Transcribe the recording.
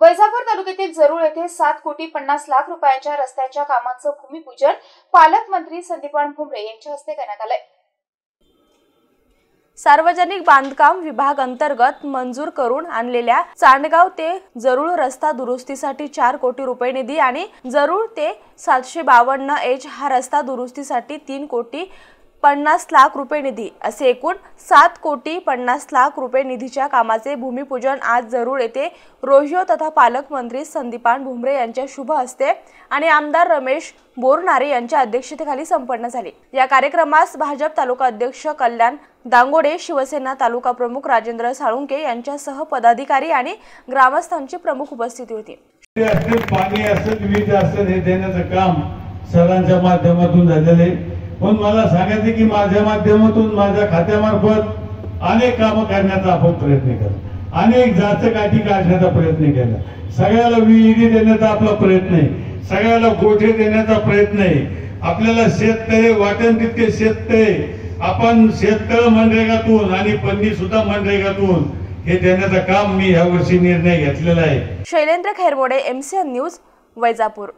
वैजापूर तालुक्यातील जरूळ येथे सात कोटी पन्नास लाख रुपयांच्या रस्त्याच्या कामांचं भूमिपूजन पालकमंत्री संदीपान भुमरे यांच्या हस्ते करण्यात आलंय. सार्वजनिक बांधकाम विभाग अंतर्गत मंजूर करून आणलेल्या चांडगाव ते जरूळ रस्ता दुरुस्तीसाठी चार कोटी रुपये निधी आणि जरूळ ते सातशे बावन्न एच हा रस्ता दुरुस्तीसाठी तीन कोटी पन्नास लाख रुपये निधी असे एकूण सात कोटी पन्नास लाख रुपये निधीच्या कामाचे भूमिपूजन आज जरूर येथे रोहिओ तथा पालकमंत्री संदीपान भुमरे यांच्या शुभ हस्ते आणि आमदार रमेश बोरनारे यांच्या अध्यक्षतेखाली संपन्न झाले. या कार्यक्रमास भाजप तालुका अध्यक्ष कल्याण दांगोडे शिवसेना तालुका प्रमुख राजेंद्र साळुंके यांच्यासह पदाधिकारी आणि ग्रामस्थांची प्रमुख उपस्थिती होती. पाणी असेल वीज असेल हे देण्याचं काम सरांच्या माध्यमातून झालेलं आहे. पण मला सांगायचं की माझ्या माध्यमातून माझ्या खात्यामार्फत अनेक कामं करण्याचा आपण प्रयत्न केला. अनेक जात काढण्याचा प्रयत्न केला. सगळ्याला विहिरी देण्याचा आपला प्रयत्न आहे. सगळ्याला गोठे देण्याचा प्रयत्न आहे. आपल्याला शेततळे वाटण तितके शेततळे आपण शेततळ मनरेगातून आणि पन्नी सुद्धा मनरेगातून हे देण्याचं काम मी यावर्षी निर्णय घेतलेला आहे. Shailendra Khairmode MCN news Vaijapur.